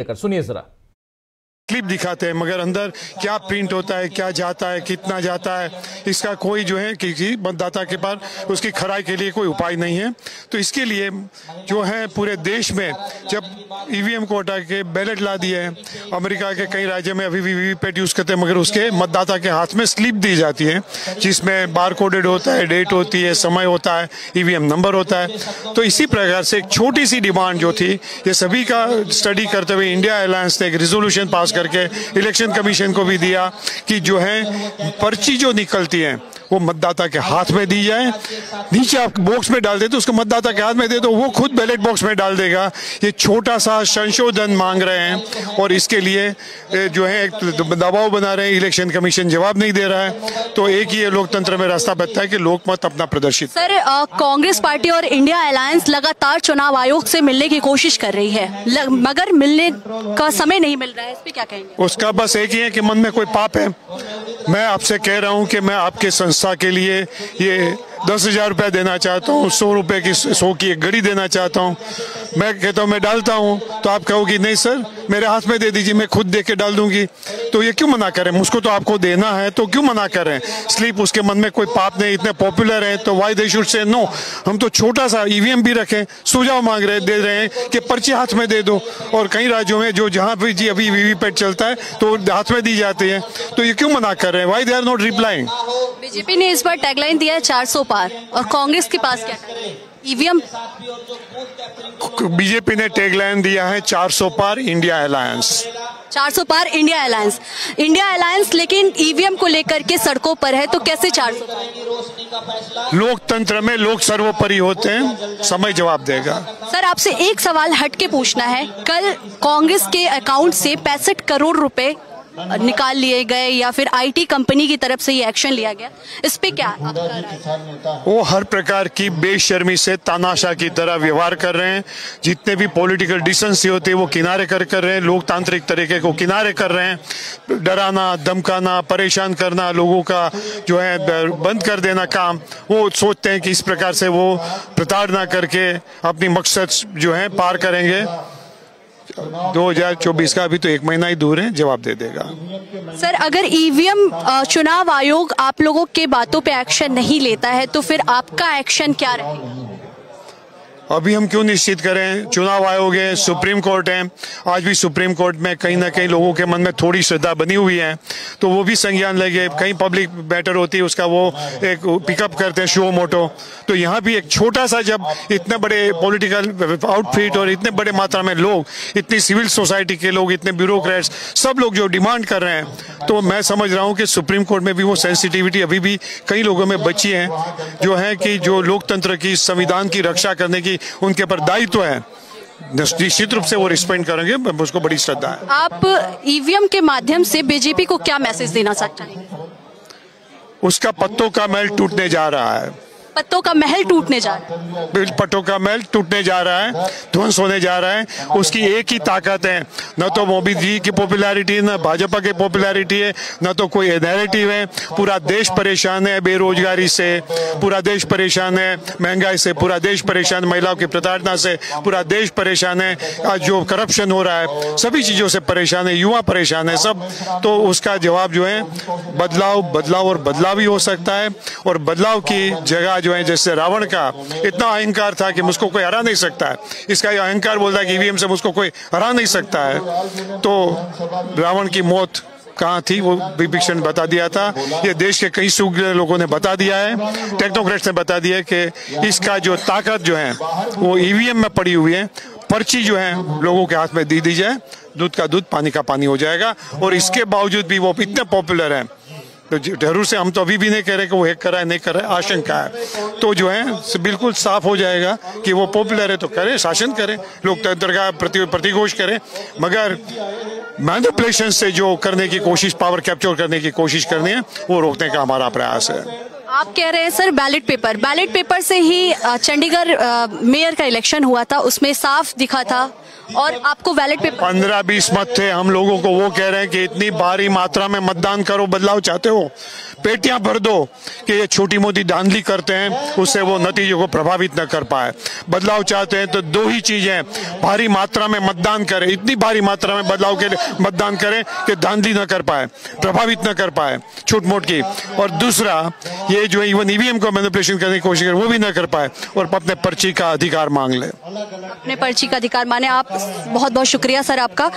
लेकर। सुनिए जरा। क्लिप दिखाते हैं, मगर अंदर क्या प्रिंट होता है, क्या जाता है, कितना जाता है, इसका कोई जो है किसी मतदाता के पास उसकी खराई के लिए कोई उपाय नहीं है। तो इसके लिए जो है पूरे देश में जब ईवीएम को हटा के बैलेट ला दिए हैं, अमेरिका के कई राज्य में अभी भी वीवीपैट यूज़ करते हैं, मगर उसके मतदाता के हाथ में स्लिप दी जाती है, जिसमें बार कोडेड होता है डेट होती है, समय होता है ईवीएम नंबर होता है। तो इसी प्रकार से एक छोटी सी डिमांड जो थी, ये सभी का स्टडी करते हुए इंडिया अलायंस ने एक रिजोल्यूशन पास करके इलेक्शन कमीशन को भी दिया कि जो है पर्ची जो निकलती है वो मतदाता के हाथ में दी जाए। नीचे आप बॉक्स में डाल दे तो उसको मतदाता के हाथ में दे तो वो खुद बैलेट बॉक्स में डाल देगा। ये छोटा सा संशोधन मांग रहे हैं और इसके लिए जो है एक दबाव बना रहे हैं। इलेक्शन कमीशन जवाब नहीं दे रहा है। तो एक ही लोकतंत्र में रास्ता बनता है कि लोकमत अपना प्रदर्शित सर कांग्रेस पार्टी और इंडिया अलायंस लगातार चुनाव आयोग से मिलने की कोशिश कर रही है। मगर मिलने का समय नहीं मिल रहा है इस पे क्या कहेंगे? उसका बस एक ही है कि मन में कोई पाप है। मैं आपसे कह रहा हूँ कि मैं आपके संस्था के लिए ये दस हज़ार रुपया देना चाहता हूँ, सौ रुपये की सौ की एक घड़ी देना चाहता हूँ। मैं कहता हूँ, मैं डालता हूँ। तो आप कहोगी, नहीं सर, मेरे हाथ में दे दीजिए, मैं खुद दे के डाल दूँगी। तो ये क्यों मना करें? मुझको तो आपको देना है तो क्यों मना करें? स्लीप उसके मन में कोई पाप नहीं, इतने पॉपुलर है तो why they should say no हम तो छोटा सा ईवीएम भी रखें, सुझाव मांग रहे, दे रहे हैं कि पर्ची हाथ में दे दो। और कई राज्यों में जो जहाँ भी जी अभी वीवीपैट चलता है तो हाथ में दी जाती है। तो ये क्यों मना कर रहे हैं? Why they are not replying BJP ने इस बार टैगलाइन दिया है चार सौ पार, और कांग्रेस के पास क्या? ईवीएम? बीजेपी ने टैगलाइन दिया है 400 पार इंडिया अलायंस। 400 पार इंडिया अलायंस। इंडिया अलायंस लेकिन ईवीएम को लेकर के सड़कों पर है तो कैसे 400 लोकतंत्र में लोग सर्वोपरि होते हैं समय जवाब देगा। सर आपसे एक सवाल हट के पूछना है। कल कांग्रेस के अकाउंट से पैंसठ करोड़ रुपए निकाल लिए गए या फिर आईटी कंपनी की तरफ़ से ये एक्शन लिया गया। इस पे क्या वो हर प्रकार की बेशर्मी से तानाशाह की तरह व्यवहार कर रहे हैं। जितने भी पॉलिटिकल डिसेंसी होते हैं वो किनारे कर कर रहे हैं। लोकतांत्रिक तरीके को किनारे कर रहे हैं। डराना धमकाना परेशान करना लोगों का जो है बंद कर देना काम वो सोचते हैं कि इस प्रकार से वो प्रताड़ना करके अपनी मकसद जो है पार करेंगे। 2024 का अभी तो एक महीना ही दूर है, जवाब दे देगा। सर, अगर ईवीएम चुनाव आयोग आप लोगों के बातों पे एक्शन नहीं लेता है तो फिर आपका एक्शन क्या रहेगा अभी हम क्यों निश्चित करें? चुनाव आयोग है, सुप्रीम कोर्ट है। आज भी सुप्रीम कोर्ट में कहीं ना कहीं लोगों के मन में थोड़ी श्रद्धा बनी हुई है। तो वो भी संज्ञान लगे। कहीं पब्लिक मैटर होती है, उसका वो एक पिकअप करते हैं शो मोटो। तो यहाँ भी एक छोटा सा जब इतने बड़े पॉलिटिकल आउटफिट और इतने बड़े मात्रा में लोग, इतनी सिविल सोसाइटी के लोग, इतने ब्यूरोक्रेट्स सब लोग जो डिमांड कर रहे हैं तो मैं समझ रहा हूँ कि सुप्रीम कोर्ट में भी वो सेंसिटिविटी अभी भी कई लोगों में बची है। जो है कि जो लोकतंत्र की, संविधान की रक्षा करने की उनके ऊपर दायित्व है। निश्चित रूप से वो रिस्पेंड करेंगे उसको बड़ी श्रद्धा है। आप ईवीएम के माध्यम से बीजेपी को क्या मैसेज देना चाहते हैं? उसका पत्तों का मैल टूटने जा रहा है। पत्तों का महल टूटने जा रहा है। पत्तों का महल टूटने जा रहा है ध्वंस होने जा रहा है, उसकी एक ही ताकत है। न तो मोदी जी की पॉपुलैरिटी न भाजपा की पॉपुलैरिटी है, न तो कोई नैरेटिव है। पूरा देश परेशान है बेरोजगारी से, पूरा देश परेशान है, महँगाई से, पूरा देश परेशान महिलाओं की प्रताड़ना से, पूरा देश परेशान है। आज जो करप्शन हो रहा है, सभी चीज़ों से परेशान है, युवा परेशान है, सब। तो उसका जवाब जो है, बदलाव बदलाव और बदलाव ही हो सकता है, और बदलाव की जगह जो है, जैसे रावण का इतना अहंकार था कि मुझको कोई हरा नहीं सकता है। इसका ये अहंकार बोलता है कि ईवीएम से मुझको कोई हरा नहीं सकता है। तो रावण की मौत कहाँ थी, वो विभीषण बता दिया था। ये देश के कई सुग्र लोगों ने बता दिया है। टेक्नोक्रेट्स ने बता दिया कि इसका जो ताकत जो है, वो ईवीएम में पड़ी हुई है। पर्ची जो है, लोगों के हाथ में दी दी जाए। दूध का दूध पानी का पानी हो जाएगा। और इसके बावजूद भी वो इतने पॉपुलर है। तो ज़रूर से हम तो अभी भी नहीं कह रहे कि वो हैक करा है, नहीं कर है, आशंका है। तो जो है बिल्कुल साफ़ हो जाएगा कि वो पॉपुलर है तो करे, शासन करे लोकतंत्र का प्रति, प्रतिघोष करे। मगर मैनिपुलेशन से जो करने की कोशिश पावर कैप्चर करने की कोशिश करनी है, वो रोकने का हमारा प्रयास है। आप कह रहे हैं, sir ballot paper ballot paper से ही चंडीगढ़ मेयर का इलेक्शन हुआ था, उसमें साफ़ दिखा था और आपको बैलेट पेपर पंद्रह बीस मत थे, हम लोगों को वो कह रहे हैं कि इतनी भारी मात्रा में मतदान करो, बदलाव चाहते हो? पेटियाँ भर दो कि ये छोटी मोटी धांधली करते हैं, उससे वो नतीजों को प्रभावित न कर पाए। बदलाव चाहते हैं तो दो ही चीज़ें, भारी मात्रा में मतदान करें, इतनी भारी मात्रा में बदलाव के लिए मतदान करें कि धांधली न कर पाए, प्रभावित न कर पाए छूट मोट की। और दूसरा, ये जो इवन ईवीएम को मैनिपुलेशन करने की कोशिश करे, वो भी न कर पाए और अपने पर्ची का अधिकार मांग ले। अपने पर्ची का अधिकार माने आप बहुत बहुत शुक्रिया सर आपका।